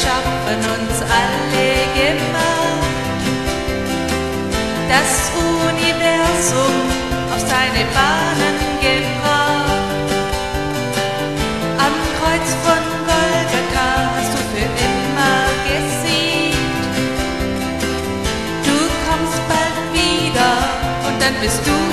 erschaffen, uns alle gemacht. Das Universum auf seine Bahnen gebracht. Am Kreuz von Golgatha hast du für immer gesiegt. Du kommst bald wieder und dann bist du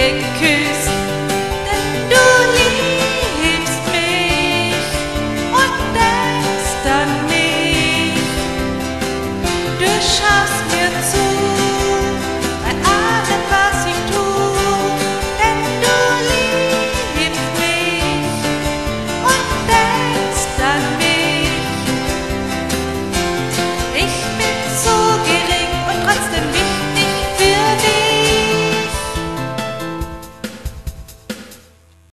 écus